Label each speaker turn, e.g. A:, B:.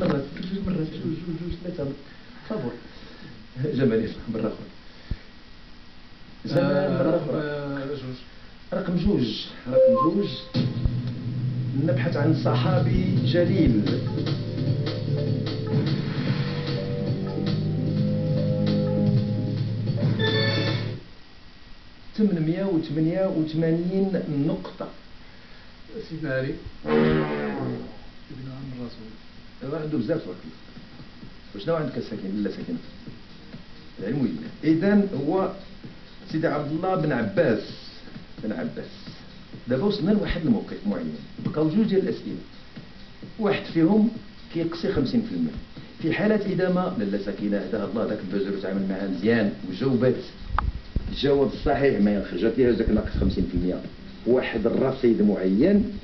A: مرات جوج مرات جوج جوج ثلاثة فابور جمالي مرة أخرى زمان مرة أخرى
B: آه، جوج
A: رقم جوج رقم جوج نبحث عن صحابي جليل ثمانمية وثمانية وثمانين نقطة
B: سيدنا علي
A: راه عنده بزاف توكل وشنو عندك ساكن لا ساكنة العلم لله إذا هو سيدي عبد الله بن عباس. بن عباس. دابا وصلنا لواحد الموقف معين. بقاو جوج ديال الأسئلة. واحد فيهم كيقصي 50% في حالة إذا ما لالا ساكنة هداها الله ذاك البزر وتعامل معها مزيان وجاوبات. الجواب الصحيح ما يخرج فيها ذاك ناقص 50% واحد الرصيد معين